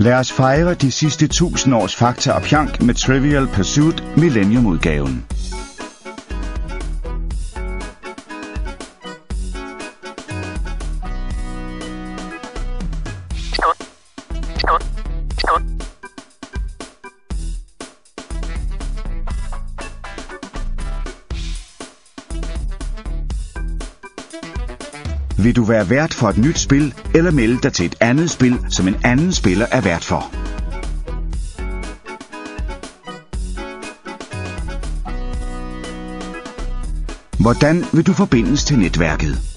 Lad os fejre de sidste 1000 års fakta og pjank med Trivial Pursuit Millennium-udgaven. Vil du være vært for et nyt spil, eller melde dig til et andet spil, som en anden spiller er vært for? Hvordan vil du forbindes til netværket?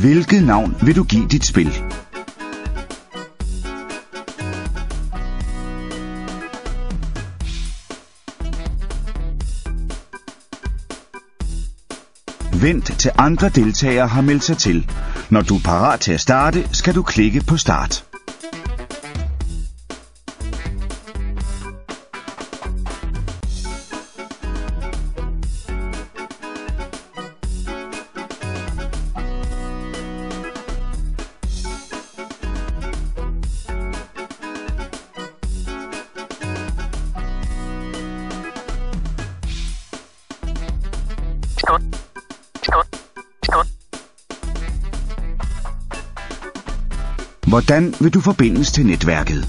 Hvilket navn vil du give dit spil? Vent til andre deltagere har meldt sig til. Når du er parat til at starte, skal du klikke på start. Hvordan vil du forbindes til netværket?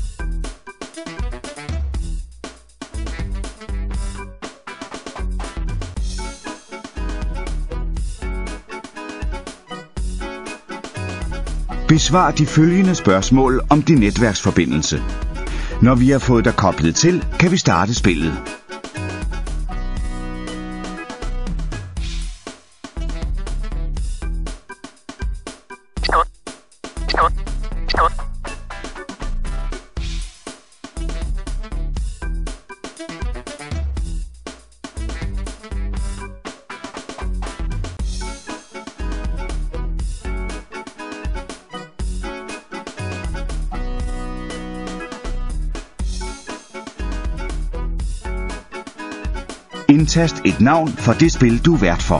Besvar de følgende spørgsmål om din netværksforbindelse. Når vi har fået dig koblet til, kan vi starte spillet. Indtast et navn for det spil, du er vært for.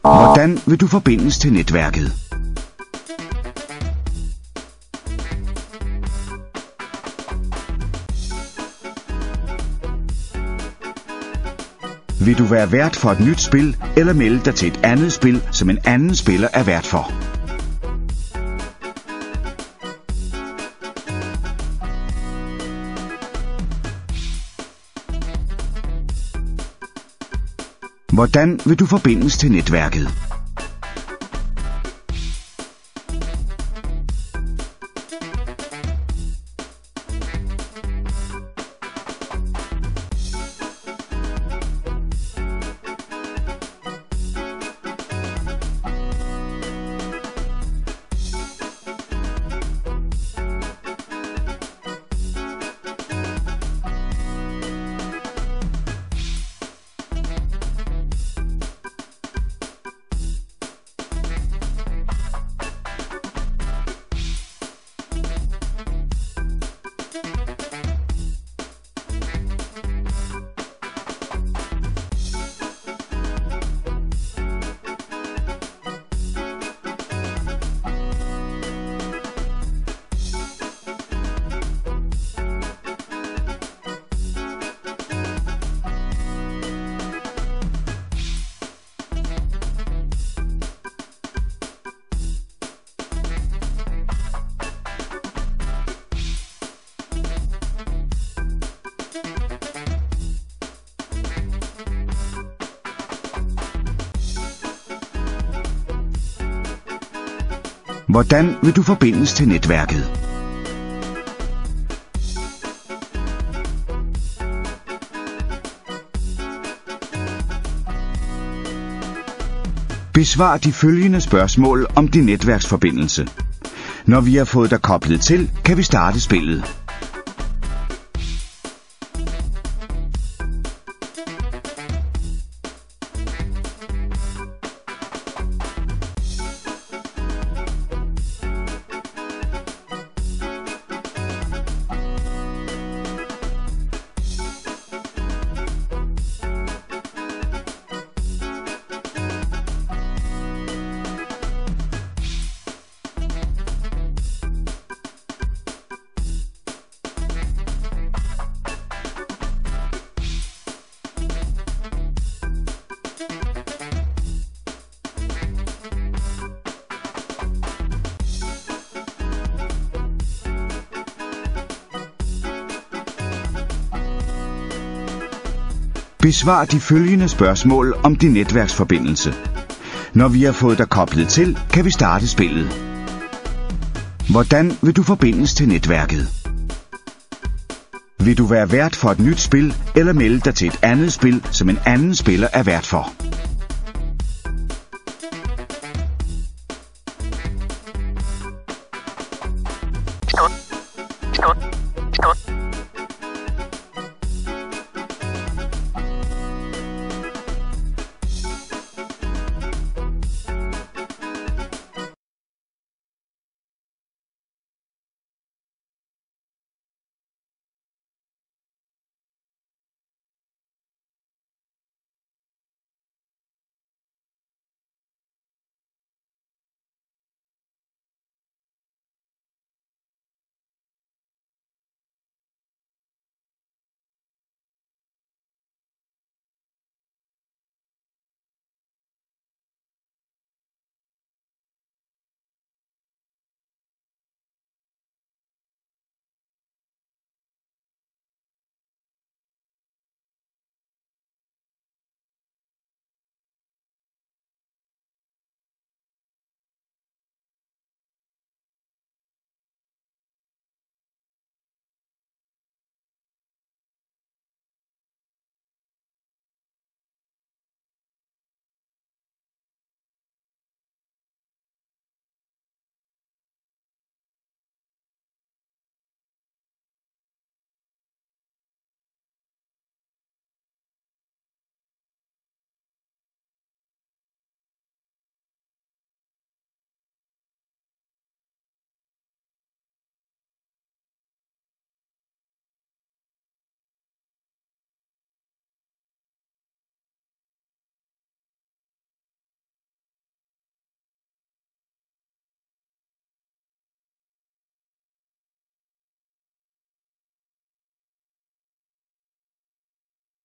Hvordan vil du forbindes til netværket? Vil du være vært for et nyt spil, eller melde dig til et andet spil, som en anden spiller er vært for? Hvordan vil du forbindes til netværket? Hvordan vil du forbindes til netværket? Besvar de følgende spørgsmål om din netværksforbindelse. Når vi har fået dig koblet til, kan vi starte spillet. Besvar de følgende spørgsmål om din netværksforbindelse. Når vi har fået dig koblet til, kan vi starte spillet. Hvordan vil du forbindes til netværket? Vil du være vært for et nyt spil, eller melde dig til et andet spil, som en anden spiller er vært for?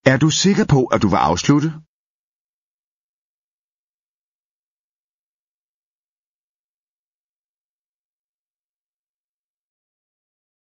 Er du sikker på, at du vil afslutte?